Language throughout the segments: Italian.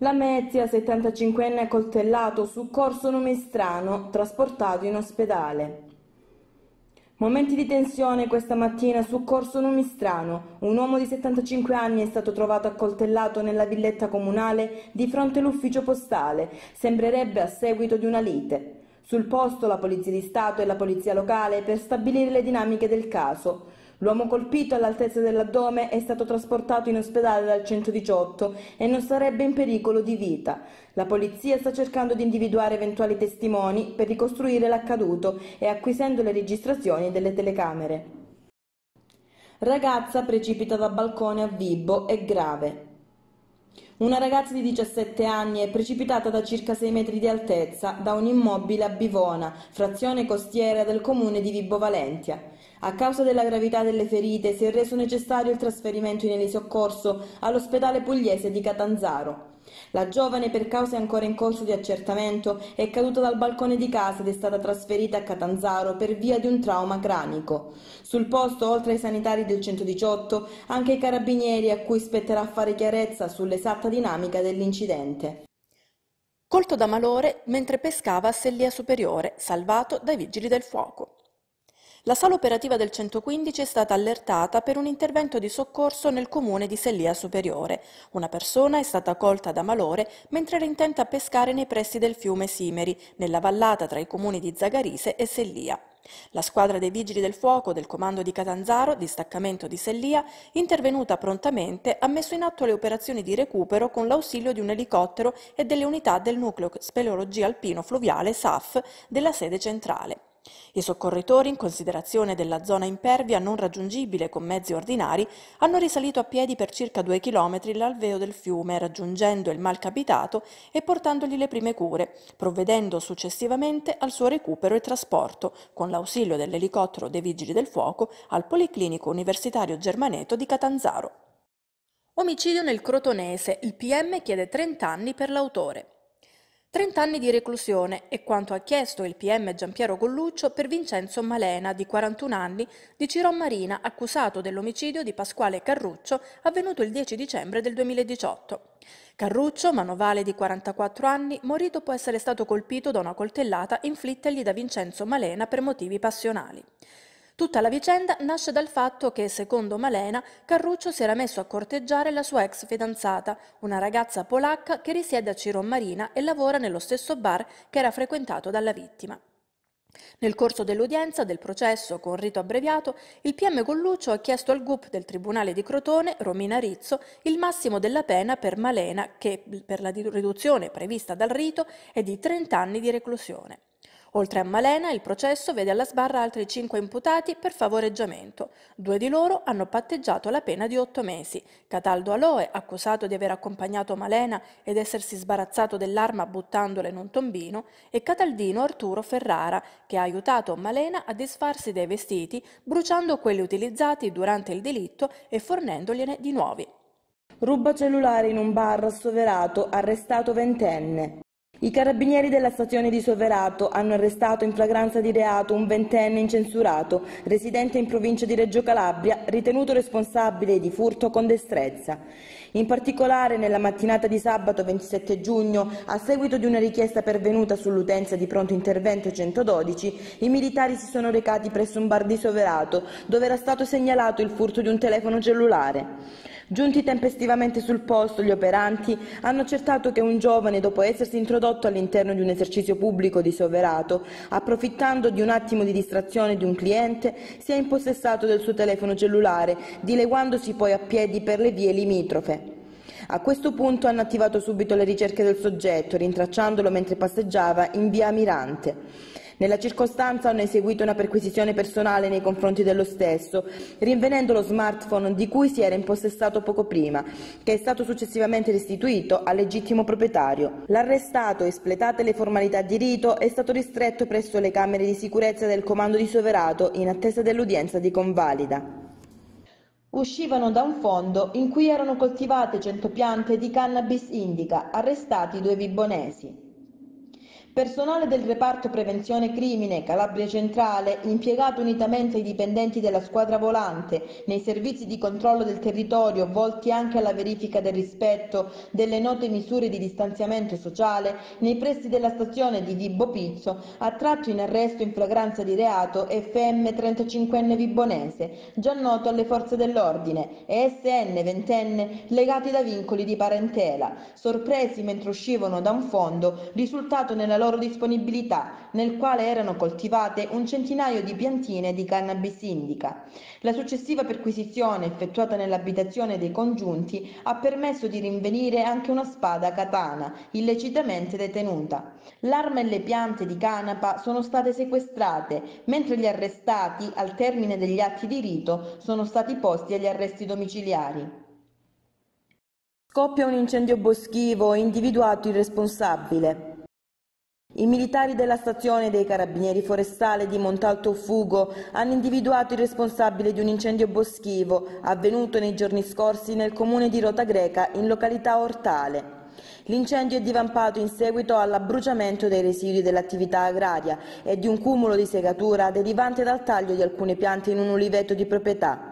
Lamezia, 75enne accoltellato, soccorso Numistrano, trasportato in ospedale. Momenti di tensione questa mattina su Corso Numistrano. Un uomo di 75 anni è stato trovato accoltellato nella villetta comunale di fronte all'ufficio postale. Sembrerebbe a seguito di una lite. Sul posto la Polizia di Stato e la Polizia locale per stabilire le dinamiche del caso. L'uomo colpito all'altezza dell'addome è stato trasportato in ospedale dal 118 e non sarebbe in pericolo di vita. La polizia sta cercando di individuare eventuali testimoni per ricostruire l'accaduto e acquisendo le registrazioni delle telecamere. Ragazza precipita da balcone a Vibo è grave. Una ragazza di 17 anni è precipitata da circa 6 metri di altezza da un immobile a Bivona, frazione costiera del comune di Vibo Valentia. A causa della gravità delle ferite si è reso necessario il trasferimento in elisoccorso all'ospedale pugliese di Catanzaro. La giovane, per cause ancora in corso di accertamento, è caduta dal balcone di casa ed è stata trasferita a Catanzaro per via di un trauma cranico. Sul posto, oltre ai sanitari del 118, anche i carabinieri a cui spetterà fare chiarezza sull'esatta dinamica dell'incidente. Colto da malore mentre pescava a Sellia Superiore, salvato dai vigili del fuoco. La sala operativa del 115 è stata allertata per un intervento di soccorso nel comune di Sellia Superiore. Una persona è stata colta da malore mentre era intenta a pescare nei pressi del fiume Simeri, nella vallata tra i comuni di Zagarise e Sellia. La squadra dei Vigili del Fuoco del comando di Catanzaro, distaccamento di Sellia, intervenuta prontamente, ha messo in atto le operazioni di recupero con l'ausilio di un elicottero e delle unità del nucleo speleologia alpino fluviale SAF della sede centrale. I soccorritori, in considerazione della zona impervia non raggiungibile con mezzi ordinari, hanno risalito a piedi per circa due chilometri l'alveo del fiume, raggiungendo il malcapitato e portandogli le prime cure, provvedendo successivamente al suo recupero e trasporto, con l'ausilio dell'elicottero dei Vigili del Fuoco, al Policlinico Universitario Germaneto di Catanzaro. Omicidio nel Crotonese. Il PM chiede 30 anni per l'autore. 30 anni di reclusione è quanto ha chiesto il PM Giampiero Golluccio per Vincenzo Malena, di 41 anni, di Ciron Marina, accusato dell'omicidio di Pasquale Carruccio, avvenuto il 10 dicembre del 2018. Carruccio, manovale di 44 anni, morì dopo essere stato colpito da una coltellata inflittegli da Vincenzo Malena per motivi passionali. Tutta la vicenda nasce dal fatto che, secondo Malena, Carruccio si era messo a corteggiare la sua ex fidanzata, una ragazza polacca che risiede a Ciron Marina e lavora nello stesso bar che era frequentato dalla vittima. Nel corso dell'udienza del processo con rito abbreviato, il PM Golluccio ha chiesto al GUP del Tribunale di Crotone, Romina Rizzo, il massimo della pena per Malena, che per la riduzione prevista dal rito è di 30 anni di reclusione. Oltre a Malena, il processo vede alla sbarra altri cinque imputati per favoreggiamento. Due di loro hanno patteggiato la pena di otto mesi. Cataldo Aloe, accusato di aver accompagnato Malena ed essersi sbarazzato dell'arma buttandola in un tombino, e Cataldino Arturo Ferrara, che ha aiutato Malena a disfarsi dei vestiti, bruciando quelli utilizzati durante il delitto e fornendogliene di nuovi. Ruba cellulare in un bar a Soverato, arrestato ventenne. I carabinieri della stazione di Soverato hanno arrestato in flagranza di reato un ventenne incensurato, residente in provincia di Reggio Calabria, ritenuto responsabile di furto con destrezza. In particolare, nella mattinata di sabato 27 giugno, a seguito di una richiesta pervenuta sull'utenza di pronto intervento 112, i militari si sono recati presso un bar di Soverato, dove era stato segnalato il furto di un telefono cellulare. Giunti tempestivamente sul posto, gli operanti hanno accertato che un giovane, dopo essersi introdotto all'interno di un esercizio pubblico di Soverato, approfittando di un attimo di distrazione di un cliente, si è impossessato del suo telefono cellulare, dileguandosi poi a piedi per le vie limitrofe. A questo punto hanno attivato subito le ricerche del soggetto, rintracciandolo mentre passeggiava in via Mirante. Nella circostanza hanno eseguito una perquisizione personale nei confronti dello stesso, rinvenendo lo smartphone di cui si era impossessato poco prima, che è stato successivamente restituito al legittimo proprietario. L'arrestato, espletate le formalità di rito, è stato ristretto presso le camere di sicurezza del comando di Soverato in attesa dell'udienza di convalida uscivano da un fondo in cui erano coltivate cento piante di cannabis indica, arrestati due vibonesi. Personale del reparto prevenzione crimine Calabria Centrale, impiegato unitamente ai dipendenti della squadra volante nei servizi di controllo del territorio volti anche alla verifica del rispetto delle note misure di distanziamento sociale, nei pressi della stazione di Vibbo Pizzo ha tratto in arresto in flagranza di reato FM 35enne Vibonese, già noto alle forze dell'ordine, e SN ventenne legati da vincoli di parentela, sorpresi mentre uscivano da un fondo risultato nella loro loro disponibilità, nel quale erano coltivate un centinaio di piantine di cannabis indica. La successiva perquisizione effettuata nell'abitazione dei congiunti ha permesso di rinvenire anche una spada katana, illecitamente detenuta. L'arma e le piante di canapa sono state sequestrate, mentre gli arrestati, al termine degli atti di rito, sono stati posti agli arresti domiciliari. Scoppia un incendio boschivo, individuato il responsabile. I militari della stazione dei Carabinieri Forestali di Montalto Fugo hanno individuato il responsabile di un incendio boschivo avvenuto nei giorni scorsi nel comune di Rota Greca in località Ortale. L'incendio è divampato in seguito all'abbruciamento dei residui dell'attività agraria e di un cumulo di segatura derivante dal taglio di alcune piante in un uliveto di proprietà.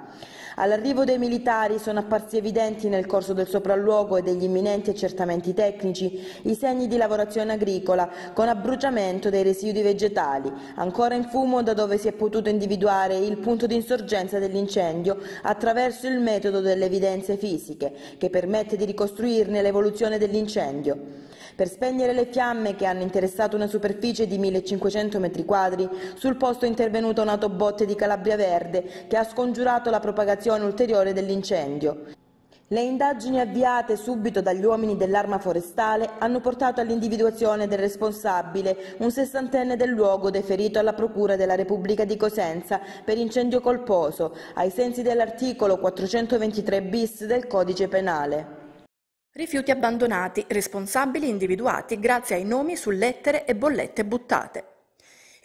All'arrivo dei militari sono apparsi evidenti nel corso del sopralluogo e degli imminenti accertamenti tecnici i segni di lavorazione agricola con abbruciamento dei residui vegetali, ancora in fumo da dove si è potuto individuare il punto di insorgenza dell'incendio attraverso il metodo delle evidenze fisiche, che permette di ricostruirne l'evoluzione dell'incendio. Per spegnere le fiamme che hanno interessato una superficie di 1500 m2, sul posto è intervenuta un'autobotte di Calabria Verde che ha scongiurato la propagazione ulteriore dell'incendio. Le indagini avviate subito dagli uomini dell'arma forestale hanno portato all'individuazione del responsabile, un sessantenne del luogo deferito alla Procura della Repubblica di Cosenza per incendio colposo, ai sensi dell'articolo 423 bis del Codice Penale. Rifiuti abbandonati, responsabili individuati grazie ai nomi su lettere e bollette buttate.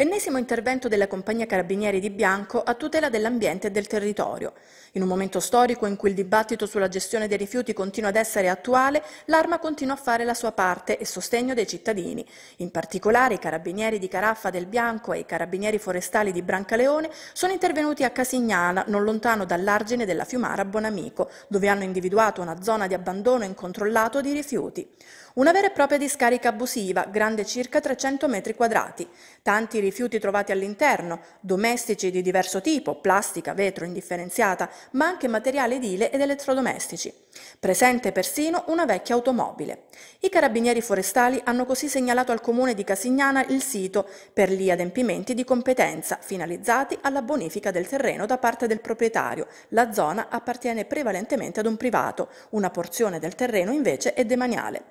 Ennesimo intervento della Compagnia Carabinieri di Bianco a tutela dell'ambiente e del territorio. In un momento storico in cui il dibattito sulla gestione dei rifiuti continua ad essere attuale, l'Arma continua a fare la sua parte e sostegno dei cittadini. In particolare i Carabinieri di Caraffa del Bianco e i Carabinieri forestali di Brancaleone sono intervenuti a Casignana, non lontano dall'argine della Fiumara Bonamico, dove hanno individuato una zona di abbandono incontrollato di rifiuti. Una vera e propria discarica abusiva, grande circa 300 metri quadrati. Tanti rifiuti trovati all'interno, domestici di diverso tipo, plastica, vetro, indifferenziata, ma anche materiale edile ed elettrodomestici. Presente persino una vecchia automobile. I carabinieri forestali hanno così segnalato al comune di Casignana il sito per gli adempimenti di competenza finalizzati alla bonifica del terreno da parte del proprietario. La zona appartiene prevalentemente ad un privato, una porzione del terreno invece è demaniale.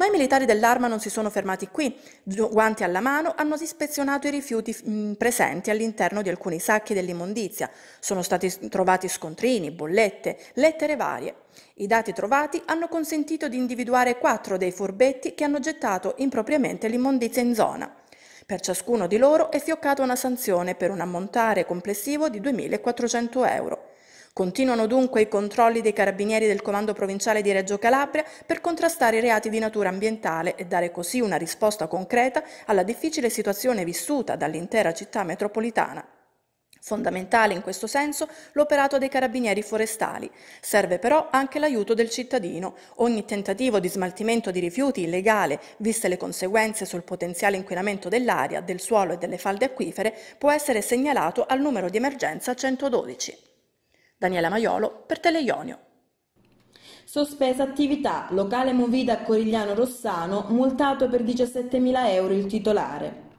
Ma i militari dell'arma non si sono fermati qui. Guanti alla mano hanno ispezionato i rifiuti mm, presenti all'interno di alcuni sacchi dell'immondizia. Sono stati trovati scontrini, bollette, lettere varie. I dati trovati hanno consentito di individuare quattro dei furbetti che hanno gettato impropriamente l'immondizia in zona. Per ciascuno di loro è fioccata una sanzione per un ammontare complessivo di 2.400 euro. Continuano dunque i controlli dei carabinieri del Comando Provinciale di Reggio Calabria per contrastare i reati di natura ambientale e dare così una risposta concreta alla difficile situazione vissuta dall'intera città metropolitana. Fondamentale in questo senso l'operato dei carabinieri forestali. Serve però anche l'aiuto del cittadino. Ogni tentativo di smaltimento di rifiuti illegale, viste le conseguenze sul potenziale inquinamento dell'aria, del suolo e delle falde acquifere, può essere segnalato al numero di emergenza 112. Daniela Maiolo per Teleionio. Sospesa attività, locale Movida a Corigliano Rossano, multato per 17.000 euro il titolare.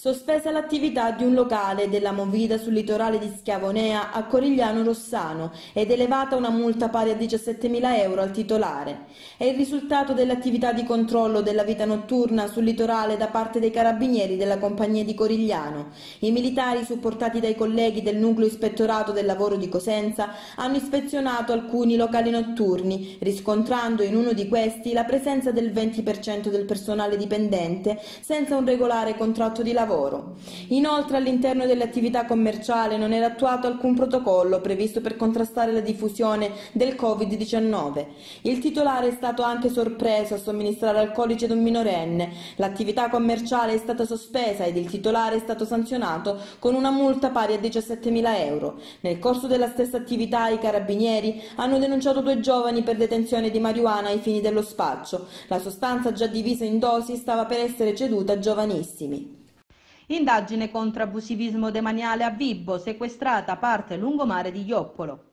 Sospesa l'attività di un locale della Movida sul litorale di Schiavonea a Corigliano Rossano ed elevata una multa pari a 17.000 euro al titolare. È il risultato dell'attività di controllo della vita notturna sul litorale da parte dei carabinieri della compagnia di Corigliano. I militari, supportati dai colleghi del nucleo ispettorato del lavoro di Cosenza, hanno ispezionato alcuni locali notturni, riscontrando in uno di questi la presenza del 20% del personale dipendente senza un regolare contratto di lavoro lavoro. Inoltre all'interno delle attività commerciali non era attuato alcun protocollo previsto per contrastare la diffusione del Covid-19. Il titolare è stato anche sorpreso a somministrare alcolici ad un minorenne. L'attività commerciale è stata sospesa ed il titolare è stato sanzionato con una multa pari a 17.000 euro. Nel corso della stessa attività i carabinieri hanno denunciato due giovani per detenzione di marijuana ai fini dello spaccio. La sostanza già divisa in dosi stava per essere ceduta a giovanissimi. Indagine contro abusivismo demaniale a Vibbo, sequestrata parte lungomare di Ioppolo.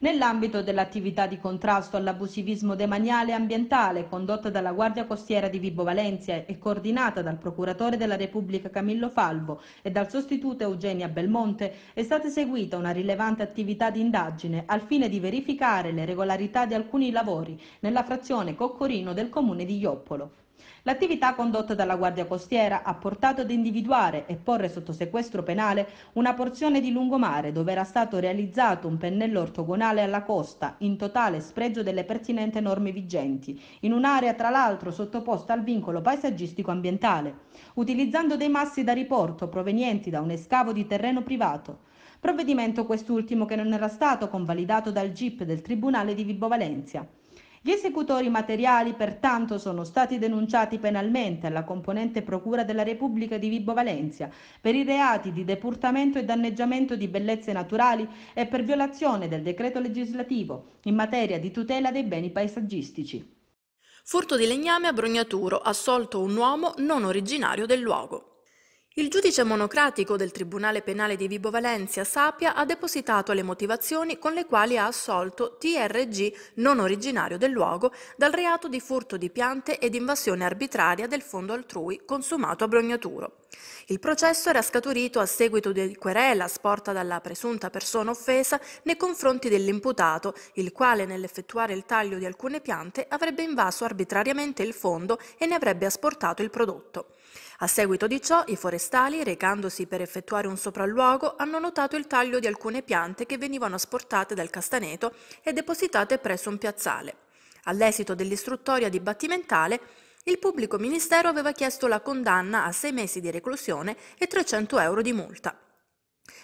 Nell'ambito dell'attività di contrasto all'abusivismo demaniale ambientale condotta dalla Guardia Costiera di Vibo Valencia e coordinata dal Procuratore della Repubblica Camillo Falvo e dal sostituto Eugenia Belmonte, è stata eseguita una rilevante attività di indagine al fine di verificare le regolarità di alcuni lavori nella frazione Coccorino del comune di Ioppolo. L'attività condotta dalla Guardia Costiera ha portato ad individuare e porre sotto sequestro penale una porzione di lungomare dove era stato realizzato un pennello ortogonale alla costa in totale spregio delle pertinenti norme vigenti, in un'area tra l'altro sottoposta al vincolo paesaggistico ambientale, utilizzando dei massi da riporto provenienti da un escavo di terreno privato. Provvedimento quest'ultimo che non era stato convalidato dal GIP del Tribunale di Vibo Valencia. Gli esecutori materiali pertanto sono stati denunciati penalmente alla componente Procura della Repubblica di Vibo Valencia per i reati di depurtamento e danneggiamento di bellezze naturali e per violazione del decreto legislativo in materia di tutela dei beni paesaggistici. Furto di legname a Brognaturo, assolto un uomo non originario del luogo. Il giudice monocratico del Tribunale Penale di Vibo Valencia, Sapia, ha depositato le motivazioni con le quali ha assolto TRG, non originario del luogo, dal reato di furto di piante ed invasione arbitraria del fondo altrui consumato a Brognaturo. Il processo era scaturito a seguito di querela sporta dalla presunta persona offesa nei confronti dell'imputato, il quale nell'effettuare il taglio di alcune piante avrebbe invaso arbitrariamente il fondo e ne avrebbe asportato il prodotto. A seguito di ciò, i forestali, recandosi per effettuare un sopralluogo, hanno notato il taglio di alcune piante che venivano asportate dal castaneto e depositate presso un piazzale. All'esito dell'istruttoria dibattimentale, il pubblico ministero aveva chiesto la condanna a sei mesi di reclusione e 300 euro di multa.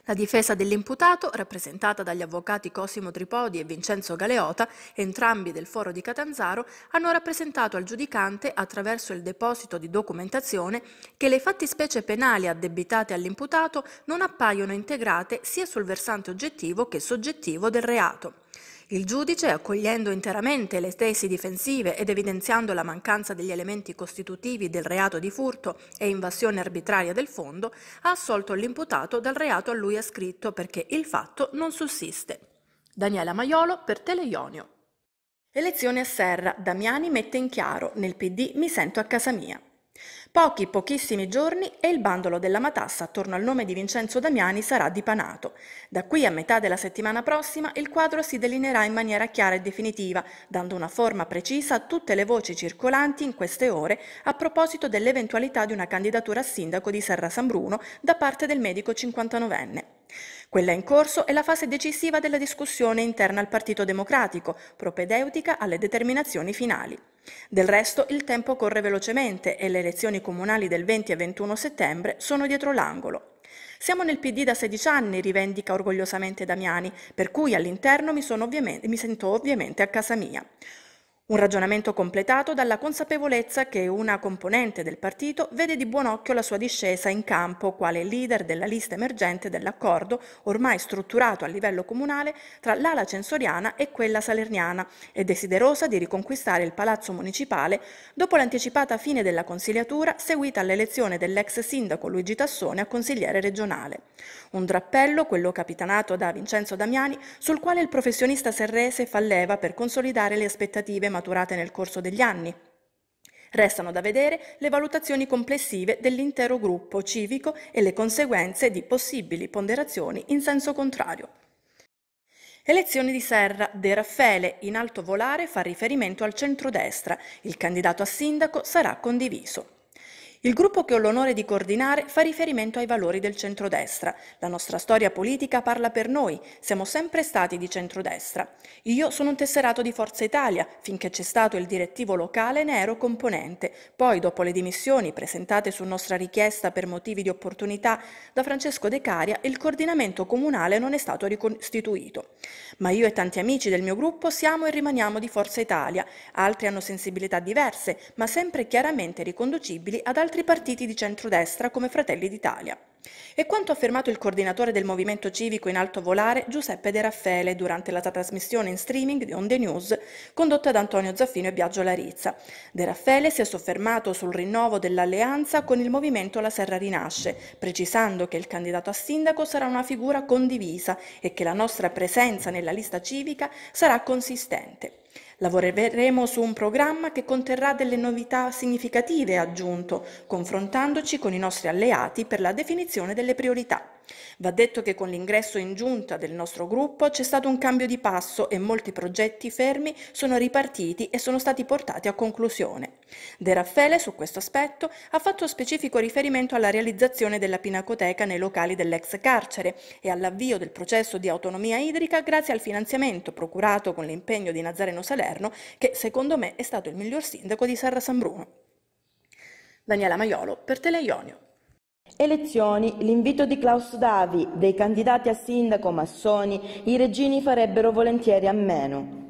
La difesa dell'imputato, rappresentata dagli avvocati Cosimo Tripodi e Vincenzo Galeota, entrambi del Foro di Catanzaro, hanno rappresentato al giudicante, attraverso il deposito di documentazione, che le fattispecie penali addebitate all'imputato non appaiono integrate sia sul versante oggettivo che soggettivo del reato. Il giudice, accogliendo interamente le tesi difensive ed evidenziando la mancanza degli elementi costitutivi del reato di furto e invasione arbitraria del fondo, ha assolto l'imputato dal reato a lui ascritto perché il fatto non sussiste. Daniela Maiolo per Teleionio. Elezioni a Serra. Damiani mette in chiaro. Nel PD mi sento a casa mia. Pochi, pochissimi giorni e il bandolo della matassa attorno al nome di Vincenzo Damiani sarà dipanato. Da qui a metà della settimana prossima il quadro si delineerà in maniera chiara e definitiva, dando una forma precisa a tutte le voci circolanti in queste ore a proposito dell'eventualità di una candidatura a sindaco di Serra San Bruno da parte del medico 59enne. Quella in corso è la fase decisiva della discussione interna al Partito Democratico, propedeutica alle determinazioni finali. Del resto il tempo corre velocemente e le elezioni comunali del 20 e 21 settembre sono dietro l'angolo. Siamo nel PD da 16 anni, rivendica orgogliosamente Damiani, per cui all'interno mi, mi sento ovviamente a casa mia. Un ragionamento completato dalla consapevolezza che una componente del partito vede di buon occhio la sua discesa in campo quale leader della lista emergente dell'accordo ormai strutturato a livello comunale tra l'ala censoriana e quella salerniana e desiderosa di riconquistare il palazzo municipale dopo l'anticipata fine della consigliatura seguita all'elezione dell'ex sindaco Luigi Tassone a consigliere regionale. Un drappello, quello capitanato da Vincenzo Damiani, sul quale il professionista serrese fa leva per consolidare le aspettative maturate nel corso degli anni. Restano da vedere le valutazioni complessive dell'intero gruppo civico e le conseguenze di possibili ponderazioni in senso contrario. Elezioni di Serra. De Raffaele, in alto volare, fa riferimento al centrodestra. Il candidato a sindaco sarà condiviso. Il gruppo che ho l'onore di coordinare fa riferimento ai valori del centrodestra. La nostra storia politica parla per noi, siamo sempre stati di centrodestra. Io sono un tesserato di Forza Italia, finché c'è stato il direttivo locale ne ero componente. Poi, dopo le dimissioni presentate su nostra richiesta per motivi di opportunità da Francesco De Caria, il coordinamento comunale non è stato ricostituito. Ma io e tanti amici del mio gruppo siamo e rimaniamo di Forza Italia. Altri hanno sensibilità diverse, ma sempre chiaramente riconducibili ad altri altri partiti di centrodestra come Fratelli d'Italia. E quanto affermato il coordinatore del movimento civico in alto volare Giuseppe De Raffaele durante la trasmissione in streaming di Onde News condotta da Antonio Zaffino e Biagio Larizza. De Raffaele si è soffermato sul rinnovo dell'alleanza con il movimento La Serra Rinasce, precisando che il candidato a sindaco sarà una figura condivisa e che la nostra presenza nella lista civica sarà consistente. Lavoreremo su un programma che conterrà delle novità significative, aggiunto, confrontandoci con i nostri alleati per la definizione delle priorità. Va detto che con l'ingresso in giunta del nostro gruppo c'è stato un cambio di passo e molti progetti fermi sono ripartiti e sono stati portati a conclusione. De Raffaele su questo aspetto ha fatto specifico riferimento alla realizzazione della pinacoteca nei locali dell'ex carcere e all'avvio del processo di autonomia idrica grazie al finanziamento procurato con l'impegno di Nazareno Salerno che secondo me è stato il miglior sindaco di Serra San Bruno. Daniela Maiolo per Teleionio. Elezioni, l'invito di Klaus Davi, dei candidati a sindaco massoni, i regini farebbero volentieri a meno.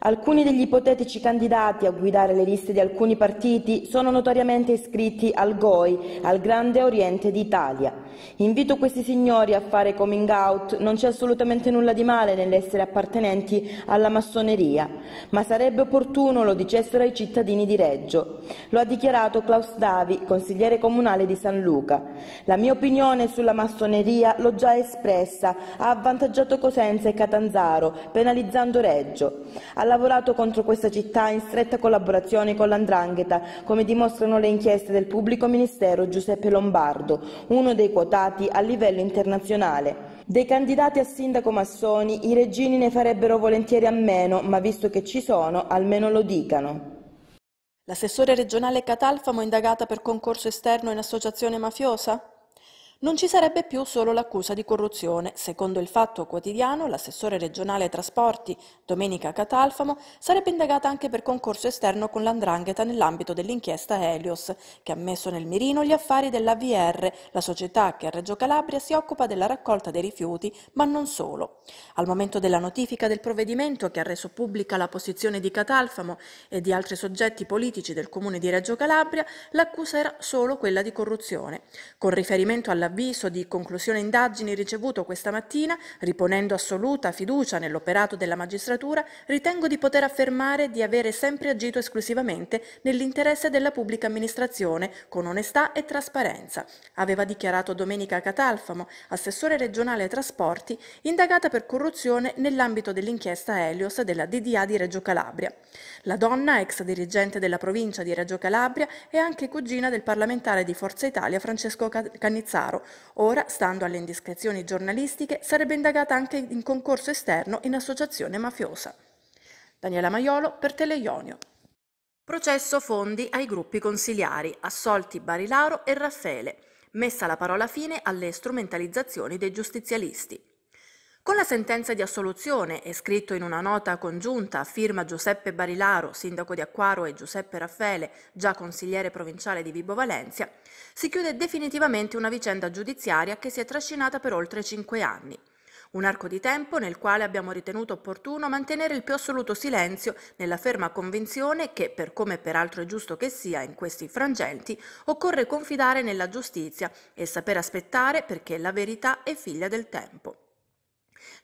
Alcuni degli ipotetici candidati a guidare le liste di alcuni partiti sono notoriamente iscritti al GOI, al Grande Oriente d'Italia. Invito questi signori a fare coming out, non c'è assolutamente nulla di male nell'essere appartenenti alla massoneria, ma sarebbe opportuno lo dicessero ai cittadini di Reggio. Lo ha dichiarato Klaus Davi, consigliere comunale di San Luca. La mia opinione sulla massoneria l'ho già espressa, ha avvantaggiato Cosenza e Catanzaro, penalizzando Reggio lavorato contro questa città in stretta collaborazione con l'Andrangheta, come dimostrano le inchieste del pubblico ministero Giuseppe Lombardo, uno dei quotati a livello internazionale. Dei candidati a sindaco massoni i regini ne farebbero volentieri a meno, ma visto che ci sono, almeno lo dicano. L'assessore regionale Catalfamo indagata per concorso esterno in associazione mafiosa? Non ci sarebbe più solo l'accusa di corruzione. Secondo il Fatto Quotidiano, l'assessore regionale trasporti, Domenica Catalfamo, sarebbe indagata anche per concorso esterno con l'Andrangheta nell'ambito dell'inchiesta Helios, che ha messo nel mirino gli affari dell'AVR, la società che a Reggio Calabria si occupa della raccolta dei rifiuti, ma non solo. Al momento della notifica del provvedimento che ha reso pubblica la posizione di Catalfamo e di altri soggetti politici del comune di Reggio Calabria, l'accusa era solo quella di corruzione. Con riferimento alla l'avviso di conclusione indagini ricevuto questa mattina, riponendo assoluta fiducia nell'operato della magistratura, ritengo di poter affermare di avere sempre agito esclusivamente nell'interesse della pubblica amministrazione, con onestà e trasparenza, aveva dichiarato Domenica Catalfamo, assessore regionale ai trasporti, indagata per corruzione nell'ambito dell'inchiesta Helios della DDA di Reggio Calabria. La donna, ex dirigente della provincia di Reggio Calabria, è anche cugina del parlamentare di Forza Italia Francesco Cannizzaro, denaro. Ora, stando alle indiscrezioni giornalistiche, sarebbe indagata anche in concorso esterno in associazione mafiosa. Daniela Maiolo per Teleionio. Processo fondi ai gruppi consiliari, assolti Barilaro e Raffaele. Messa la parola fine alle strumentalizzazioni dei giustizialisti. Con la sentenza di assoluzione e scritto in una nota congiunta a firma Giuseppe Barilaro, sindaco di Acquaro, e Giuseppe Raffaele, già consigliere provinciale di Vibo Valencia, si chiude definitivamente una vicenda giudiziaria che si è trascinata per oltre cinque anni. Un arco di tempo nel quale abbiamo ritenuto opportuno mantenere il più assoluto silenzio nella ferma convinzione che, per come peraltro è giusto che sia in questi frangenti, occorre confidare nella giustizia e saper aspettare perché la verità è figlia del tempo.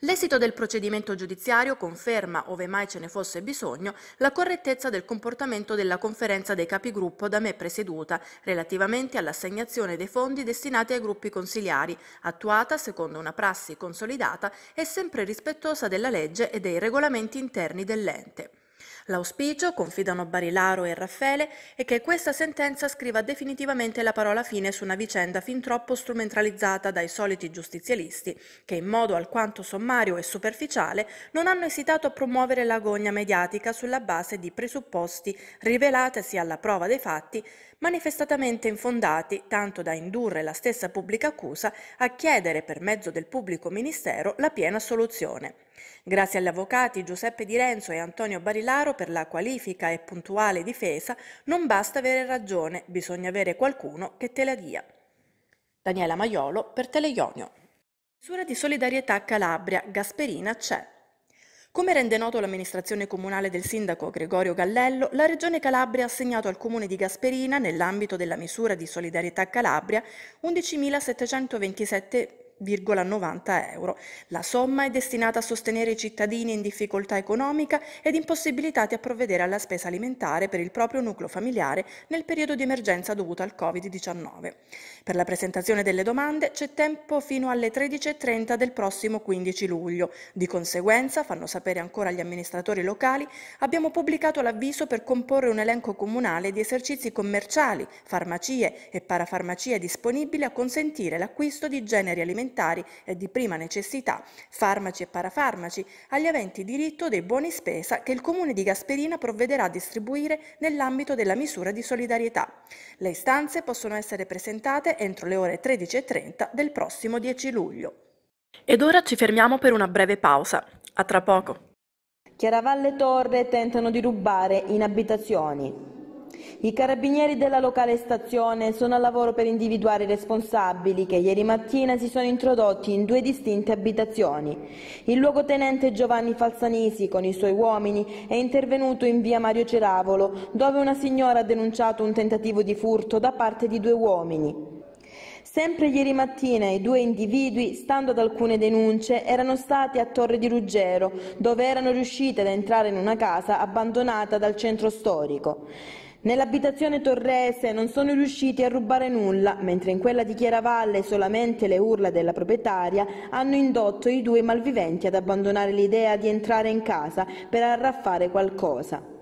L'esito del procedimento giudiziario conferma, ove mai ce ne fosse bisogno, la correttezza del comportamento della conferenza dei capigruppo da me presieduta relativamente all'assegnazione dei fondi destinati ai gruppi consiliari, attuata secondo una prassi consolidata e sempre rispettosa della legge e dei regolamenti interni dell'ente. L'auspicio, confidano Barilaro e Raffaele, è che questa sentenza scriva definitivamente la parola fine su una vicenda fin troppo strumentalizzata dai soliti giustizialisti, che in modo alquanto sommario e superficiale non hanno esitato a promuovere l'agonia mediatica sulla base di presupposti rivelatesi alla prova dei fatti manifestatamente infondati, tanto da indurre la stessa pubblica accusa a chiedere per mezzo del pubblico ministero la piena assoluzione. Grazie agli avvocati Giuseppe Di Renzo e Antonio Barilaro per la qualifica e puntuale difesa, non basta avere ragione, bisogna avere qualcuno che te la dia. Daniela Maiolo per Teleionio. Misura di solidarietà Calabria, Gasperina c'è. Come rende noto l'amministrazione comunale del sindaco Gregorio Gallello, la Regione Calabria ha assegnato al comune di Gasperina, nell'ambito della misura di solidarietà Calabria, 11.727 1,90 euro. La somma è destinata a sostenere i cittadini in difficoltà economica ed impossibilitati a provvedere alla spesa alimentare per il proprio nucleo familiare nel periodo di emergenza dovuta al Covid-19. Per la presentazione delle domande c'è tempo fino alle 13.30 del prossimo 15 luglio. Di conseguenza, fanno sapere ancora gli amministratori locali, abbiamo pubblicato l'avviso per comporre un elenco comunale di esercizi commerciali, farmacie e parafarmacie disponibili a consentire l'acquisto di generi alimentari alimentari e di prima necessità, farmaci e parafarmaci, agli aventi diritto dei buoni spesa che il Comune di Gasperina provvederà a distribuire nell'ambito della misura di solidarietà. Le istanze possono essere presentate entro le ore 13.30 del prossimo 10 luglio. Ed ora ci fermiamo per una breve pausa. A tra poco. Chiaravalle Torre tentano di rubare in abitazioni. I carabinieri della locale stazione sono al lavoro per individuare i responsabili che ieri mattina si sono introdotti in due distinte abitazioni. Il luogotenente Giovanni Falsanisi con i suoi uomini è intervenuto in via Mario Ceravolo dove una signora ha denunciato un tentativo di furto da parte di due uomini. Sempre ieri mattina i due individui, stando ad alcune denunce, erano stati a Torre di Ruggero, dove erano riusciti ad entrare in una casa abbandonata dal centro storico. Nell'abitazione torrese non sono riusciti a rubare nulla, mentre in quella di Chiaravalle solamente le urla della proprietaria hanno indotto i due malviventi ad abbandonare l'idea di entrare in casa per arraffare qualcosa.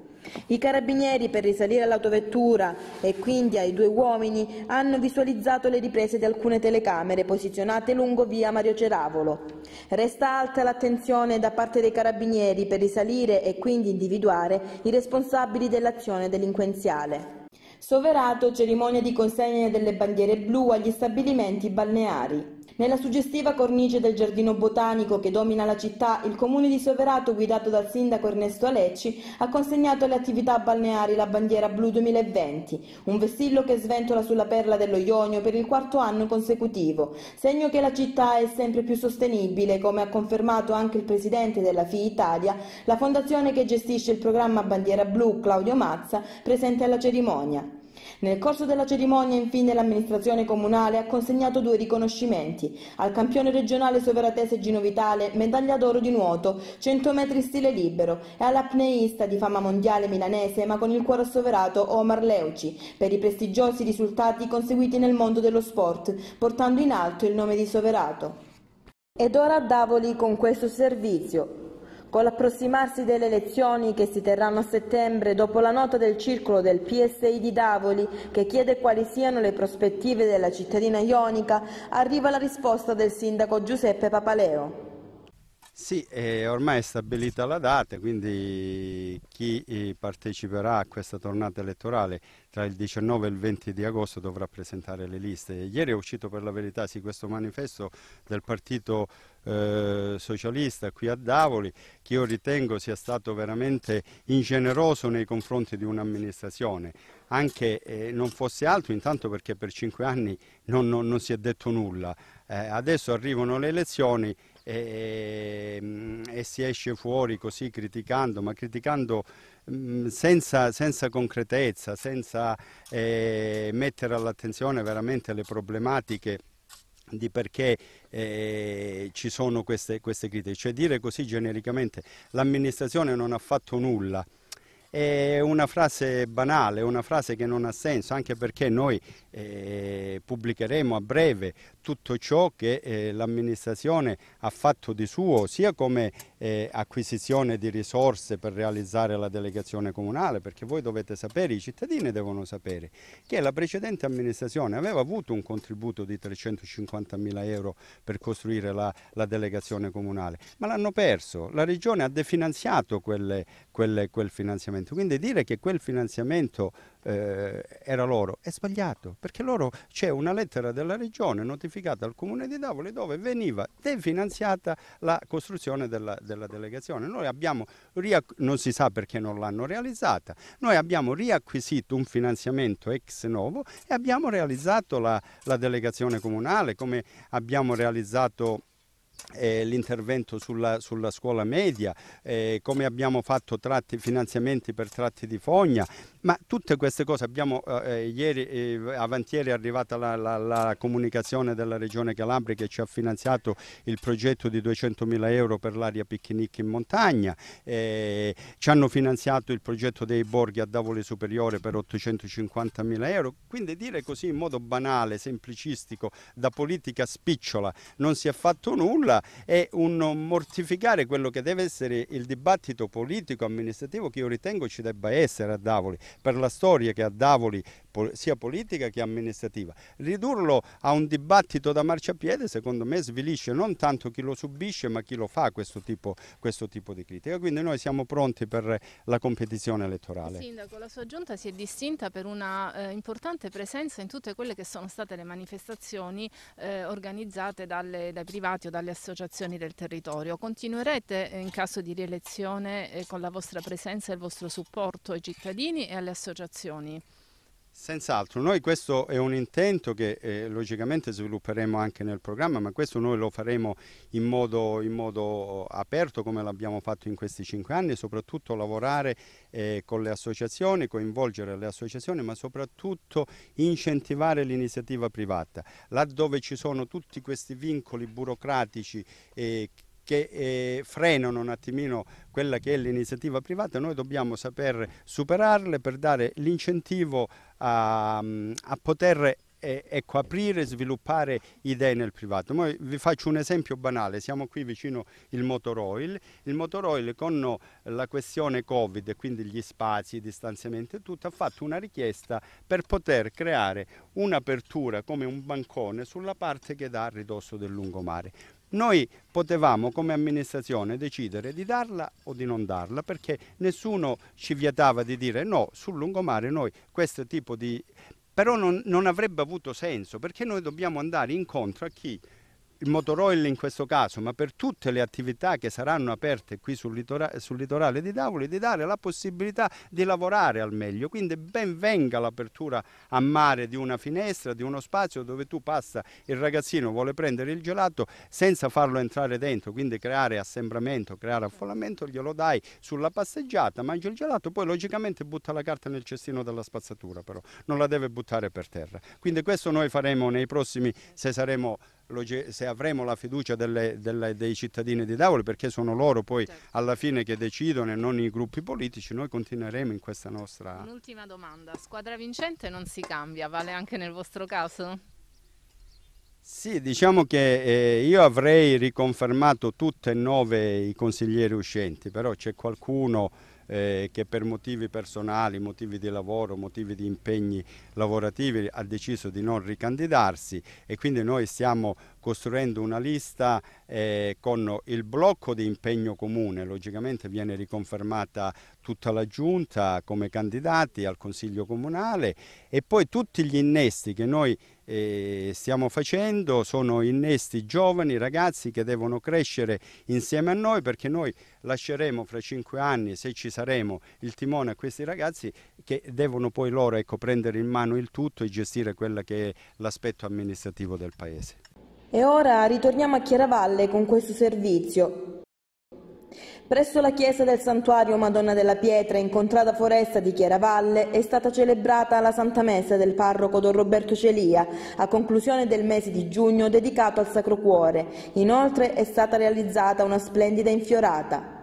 I carabinieri per risalire all'autovettura e quindi ai due uomini hanno visualizzato le riprese di alcune telecamere posizionate lungo via Mario Ceravolo. Resta alta l'attenzione da parte dei carabinieri per risalire e quindi individuare i responsabili dell'azione delinquenziale. Soverato cerimonia di consegna delle bandiere blu agli stabilimenti balneari. Nella suggestiva cornice del giardino botanico che domina la città, il comune di Soverato, guidato dal sindaco Ernesto Alecci, ha consegnato alle attività balneari la bandiera blu 2020, un vessillo che sventola sulla perla dello Ionio per il quarto anno consecutivo, segno che la città è sempre più sostenibile, come ha confermato anche il presidente della FI Italia, la fondazione che gestisce il programma Bandiera Blu, Claudio Mazza, presente alla cerimonia. Nel corso della cerimonia, infine, l'amministrazione comunale ha consegnato due riconoscimenti. Al campione regionale soveratese Gino Vitale, medaglia d'oro di nuoto, 100 metri stile libero, e all'apneista di fama mondiale milanese, ma con il cuore assoverato, Omar Leuci, per i prestigiosi risultati conseguiti nel mondo dello sport, portando in alto il nome di Soverato. Ed ora a Davoli con questo servizio. Con l'approssimarsi delle elezioni che si terranno a settembre, dopo la nota del circolo del PSI di Davoli che chiede quali siano le prospettive della cittadina ionica, arriva la risposta del sindaco Giuseppe Papaleo. Sì, eh, ormai è stabilita la data, quindi chi eh, parteciperà a questa tornata elettorale tra il 19 e il 20 di agosto dovrà presentare le liste. Ieri è uscito per la verità sì, questo manifesto del Partito eh, Socialista qui a Davoli, che io ritengo sia stato veramente ingeneroso nei confronti di un'amministrazione, anche eh, non fosse altro intanto perché per cinque anni non, non, non si è detto nulla. Eh, adesso arrivano le elezioni e, mm, e, si esce fuori così criticando, ma criticando mm, senza, senza, concretezza, senza eh, mettere all'attenzione veramente le problematiche di perché eh, ci sono queste, queste critiche, cioè dire così genericamente l'amministrazione non ha fatto nulla è una frase banale, una frase che non ha senso, anche perché noi eh, pubblicheremo a breve tutto ciò che eh, l'amministrazione ha fatto di suo, sia come eh, acquisizione di risorse per realizzare la delegazione comunale, perché voi dovete sapere, i cittadini devono sapere, che la precedente amministrazione aveva avuto un contributo di 350 mila euro per costruire la, la delegazione comunale, ma l'hanno perso, la Regione ha definanziato quelle, quelle, quel finanziamento, quindi dire che quel finanziamento eh, era loro è sbagliato, perché loro c'è una lettera della Regione notificata al Comune di Davoli dove veniva definanziata la costruzione della, della delegazione. Noi abbiamo, non si sa perché non l'hanno realizzata, noi abbiamo riacquisito un finanziamento ex novo e abbiamo realizzato la, la delegazione comunale, come abbiamo realizzato eh, l'intervento sulla, sulla, scuola media, eh, come abbiamo fatto tratti, finanziamenti per tratti di fogna, ma tutte queste cose abbiamo, eh, eh ieri, eh, avantieri è arrivata la, la, la, comunicazione della Regione Calabria che ci ha finanziato il progetto di 200 mila euro per l'area picnic in montagna, eh, ci hanno finanziato il progetto dei borghi a Davole Superiore per 850 mila euro, quindi dire così in modo banale, semplicistico, da politica spicciola, non si è fatto nulla, è un mortificare quello che deve essere il dibattito politico amministrativo che io ritengo ci debba essere a Davoli per la storia che ha Davoli sia politica che amministrativa. Ridurlo a un dibattito da marciapiede secondo me svilisce non tanto chi lo subisce ma chi lo fa questo tipo, questo tipo di critica. Quindi noi siamo pronti per la competizione elettorale. Sindaco, la sua giunta si è distinta per una eh, importante presenza in tutte quelle che sono state le manifestazioni eh, organizzate dalle, dai privati o dalle associazioni del territorio. Continuerete in caso di rielezione eh, con la vostra presenza e il vostro supporto ai cittadini e alle associazioni? Senz'altro, noi questo è un intento che eh, logicamente svilupperemo anche nel programma, ma questo noi lo faremo in modo, in modo aperto come l'abbiamo fatto in questi cinque anni, soprattutto lavorare eh, con le associazioni, coinvolgere le associazioni, ma soprattutto incentivare l'iniziativa privata, laddove ci sono tutti questi vincoli burocratici eh, che eh, frenano un attimino quella che è l'iniziativa privata, noi dobbiamo saper superarle per dare l'incentivo a, a poter eh, ecco, aprire e sviluppare idee nel privato. Poi vi faccio un esempio banale, siamo qui vicino il motor oil, il motor oil con la questione Covid quindi gli spazi, i distanziamenti e tutto, ha fatto una richiesta per poter creare un'apertura come un bancone sulla parte che dà a ridosso del lungomare. Noi potevamo come amministrazione decidere di darla o di non darla perché nessuno ci vietava di dire no, sul lungomare noi questo tipo di... però non, non avrebbe avuto senso perché noi dobbiamo andare incontro a chi il Motoroil in questo caso, ma per tutte le attività che saranno aperte qui sul litorale, sul litorale di Davoli, di dare la possibilità di lavorare al meglio. Quindi ben venga l'apertura a mare di una finestra, di uno spazio dove tu passa, il ragazzino vuole prendere il gelato senza farlo entrare dentro, quindi creare assembramento, creare affollamento, glielo dai sulla passeggiata, mangia il gelato, poi logicamente butta la carta nel cestino della spazzatura, però non la deve buttare per terra. Quindi questo noi faremo nei prossimi, se saremo se avremo la fiducia delle, delle, dei cittadini di Davoli, perché sono loro poi certo. alla fine che decidono e non i gruppi politici, noi continueremo in questa nostra... Un'ultima domanda, squadra vincente non si cambia, vale anche nel vostro caso? Sì, diciamo che eh, io avrei riconfermato tutte e nove i consiglieri uscenti, però c'è qualcuno eh, che per motivi personali, motivi di lavoro, motivi di impegni lavorativi ha deciso di non ricandidarsi e quindi noi stiamo costruendo una lista eh, con il blocco di impegno comune, logicamente viene riconfermata tutta la giunta come candidati al Consiglio Comunale e poi tutti gli innesti che noi eh, stiamo facendo sono innesti giovani, ragazzi che devono crescere insieme a noi perché noi lasceremo fra cinque anni, se ci saremo, il timone a questi ragazzi che devono poi loro ecco, prendere in mano il tutto e gestire quello che è l'aspetto amministrativo del Paese. E ora ritorniamo a Chiaravalle con questo servizio. Presso la chiesa del santuario Madonna della Pietra in Contrada Foresta di Chiaravalle è stata celebrata la Santa Messa del parroco Don Roberto Celia a conclusione del mese di giugno dedicato al Sacro Cuore. Inoltre è stata realizzata una splendida infiorata.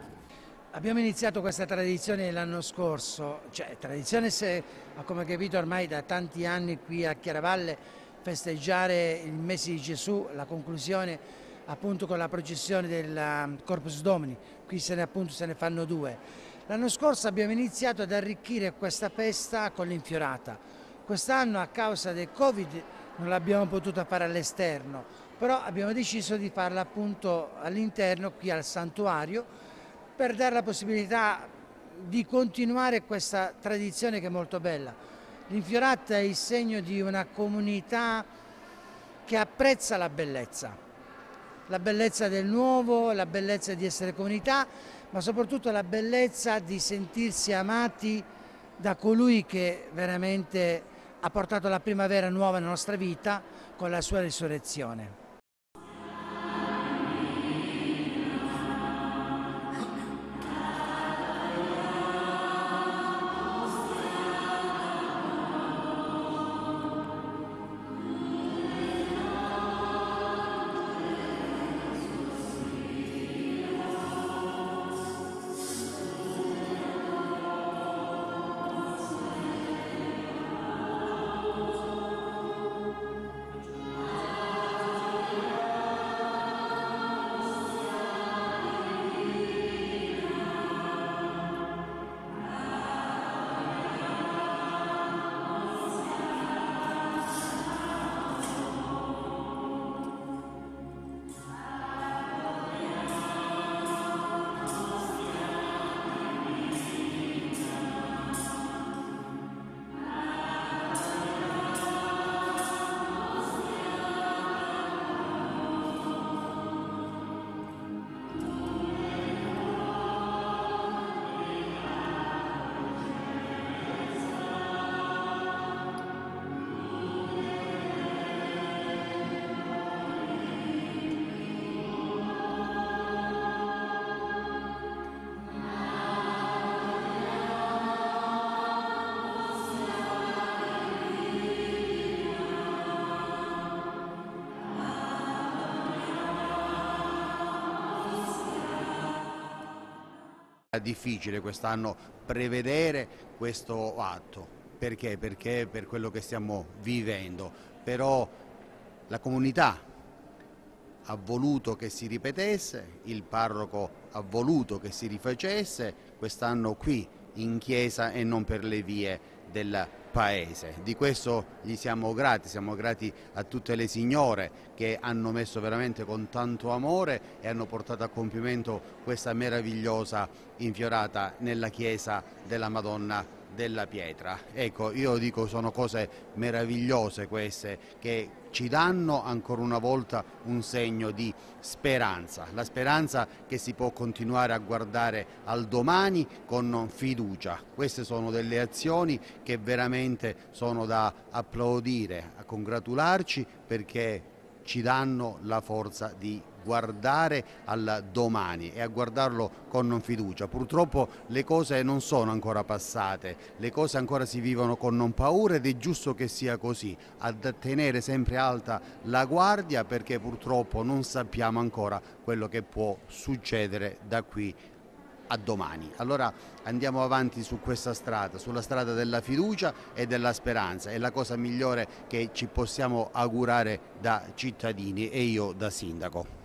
Abbiamo iniziato questa tradizione l'anno scorso, cioè tradizione se, come capito ormai da tanti anni qui a Chiaravalle festeggiare il mese di Gesù, la conclusione appunto con la processione del um, Corpus Domini, qui se ne, appunto, se ne fanno due. L'anno scorso abbiamo iniziato ad arricchire questa festa con l'infiorata, quest'anno a causa del Covid non l'abbiamo potuta fare all'esterno, però abbiamo deciso di farla appunto all'interno qui al santuario per dare la possibilità di continuare questa tradizione che è molto bella. L'infiorata è il segno di una comunità che apprezza la bellezza, la bellezza del nuovo, la bellezza di essere comunità, ma soprattutto la bellezza di sentirsi amati da colui che veramente ha portato la primavera nuova nella nostra vita con la sua risurrezione. Difficile quest'anno prevedere questo atto, perché? Perché per quello che stiamo vivendo, però la comunità ha voluto che si ripetesse, il parroco ha voluto che si rifacesse quest'anno qui in chiesa e non per le vie del paese. Di questo gli siamo grati, siamo grati a tutte le signore che hanno messo veramente con tanto amore e hanno portato a compimento questa meravigliosa infiorata nella chiesa della Madonna della pietra. Ecco, io dico sono cose meravigliose queste che ci danno ancora una volta un segno di speranza, la speranza che si può continuare a guardare al domani con fiducia. Queste sono delle azioni che veramente sono da applaudire, a congratularci perché ci danno la forza di guardare al domani e a guardarlo con fiducia. Purtroppo le cose non sono ancora passate, le cose ancora si vivono con paura ed è giusto che sia così, a tenere sempre alta la guardia perché purtroppo non sappiamo ancora quello che può succedere da qui a domani. Allora andiamo avanti su questa strada, sulla strada della fiducia e della speranza. È la cosa migliore che ci possiamo augurare da cittadini e io da sindaco.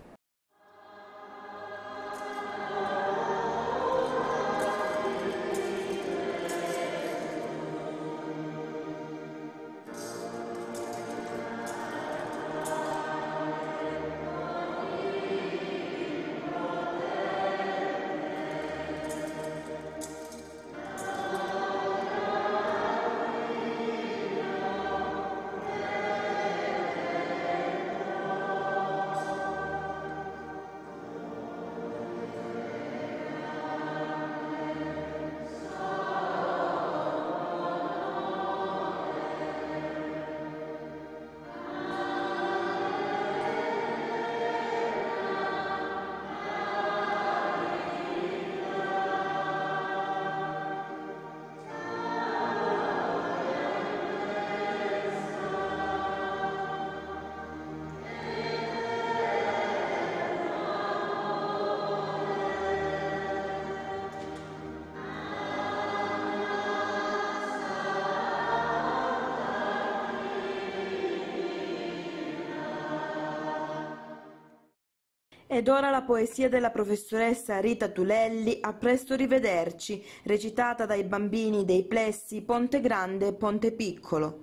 Ed ora la poesia della professoressa Rita Tulelli a presto rivederci, recitata dai bambini dei plessi Ponte Grande e Ponte Piccolo.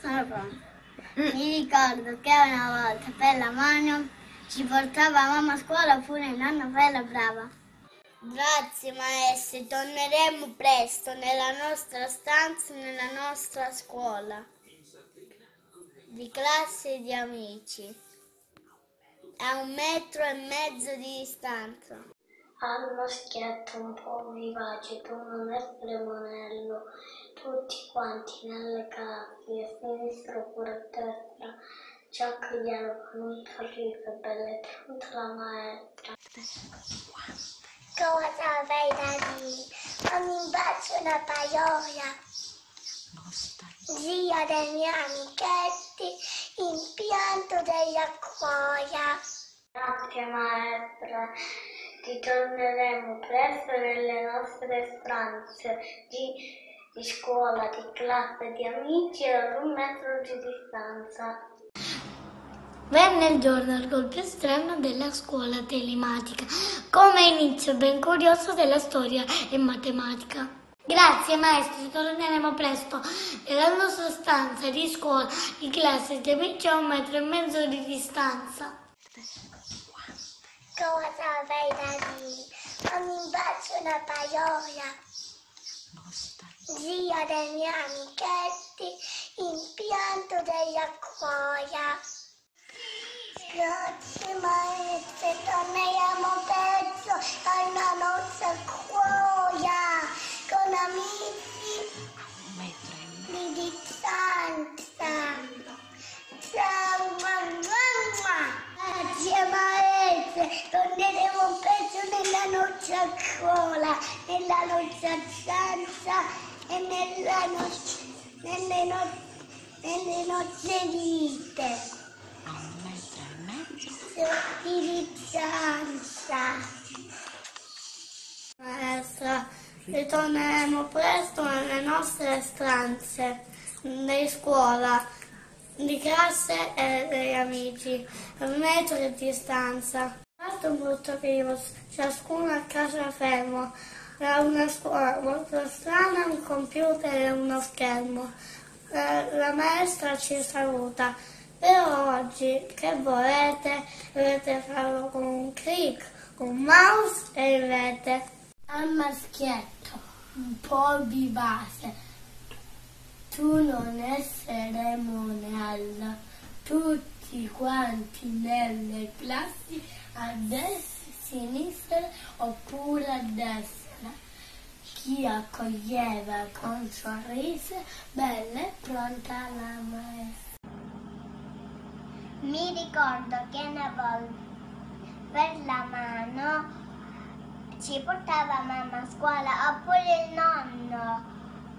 Sono pronta. Mi ricordo che una volta per la mano ci portava mamma a scuola oppure il nonno per la brava. Grazie maestri, torneremo presto nella nostra stanza, nella nostra scuola di classe e di amici. A un metro e mezzo di distanza. Allo schietto un po' vivace, tu nel premonello, tutti quanti nelle cappie, sinistro pure a destra, ciacchigliano con un sorriso belle pronta la maestra. Cosa vai da dire? Un bacio una paiola. Zia dei miei amichetti, in pianto della cuoia. Grazie maestra, ti torneremo presto nelle nostre stanze di, di scuola, di classe, di amici ad un metro di distanza. Venne il giorno al colpo estremo della scuola telematica, come inizio ben curioso della storia e matematica. Grazie maestri, torneremo presto nella nostra stanza di scuola, di classe amici a un metro e mezzo di distanza. Cosa vai da dire? Un bacio una paiola. Zia dei miei amichetti, in pianto della cuoia. Grazie maestre, torneremo presto alla nostra cuoia con amici di distanza. Ciao mamma! Grazie maestre, torneremo presto nella nostra scuola, nella nostra stanza e nella nostra, nelle, no, nelle nostre vite. Di distanza. Maestra, ritorneremo presto nelle nostre stanze di scuola, di classe e degli amici, a un metro di distanza. Fatto un brutto virus, ciascuno a casa fermo. Era una scuola molto strana, un computer e uno schermo. La, la maestra ci saluta. Però oggi che volete? Dovete farlo con un clic, un mouse e in rete. Al maschietto, un po' vivace, tu non essere monella, tutti quanti nelle classi a destra, a sinistra oppure a destra. Chi accoglieva con sorriso, bella e pronta la maestra. Mi ricordo che una volta per la mano ci portava mamma a scuola oppure il nonno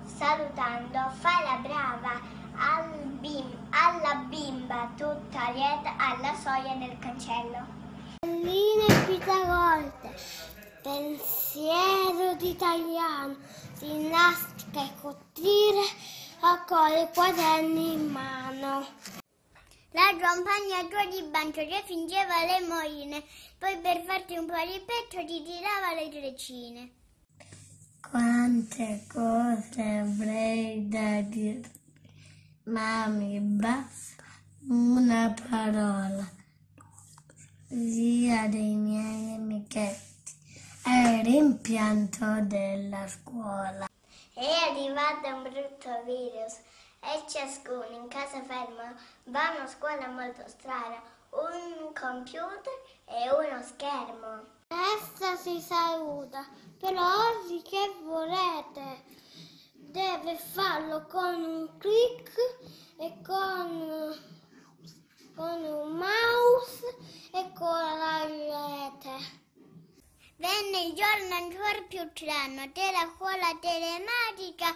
salutando fai la brava al bim- alla bimba tutta lieta alla soglia del cancello. Linee pitagoriche, pensiero d'italiano, ginnastica e cottire, a cuore quaderni in mano. La compagna di banco che fingeva le moine, poi per farti un po' di petto ti tirava le treccine. Quante cose avrei da dire, ma mi basta una parola. Zia dei miei amichetti, è il rimpianto della scuola. È arrivato un brutto virus e ciascuno in casa fermo va a una scuola molto strana, un computer e uno schermo. Essa si saluta, però oggi che volete? Deve farlo con un clic e con, con un mouse e con la rete. Venne il giorno ancora più strano della scuola telematica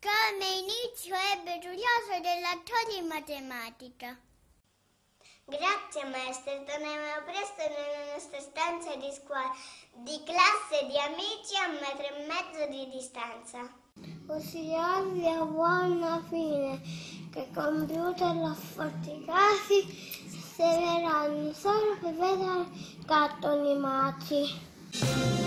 come inizio ebbe curioso dell'attore in matematica. Grazie maestra, torneremo presto nelle nostre stanze di scuola, di classe, di amici a un metro e mezzo di distanza. Così oggi a buona fine, che computer l'affaticati, servirà anni solo per vedere cartoni animati.